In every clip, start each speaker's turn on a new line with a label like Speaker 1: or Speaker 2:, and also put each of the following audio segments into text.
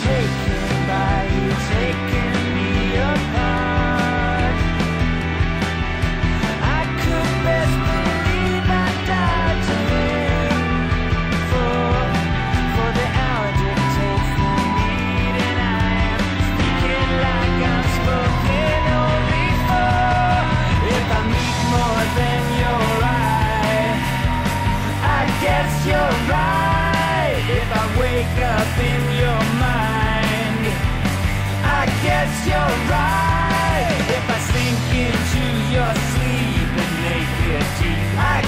Speaker 1: take me.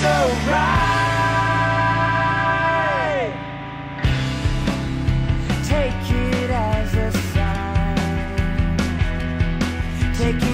Speaker 1: so right. Take it as a sign. Take it.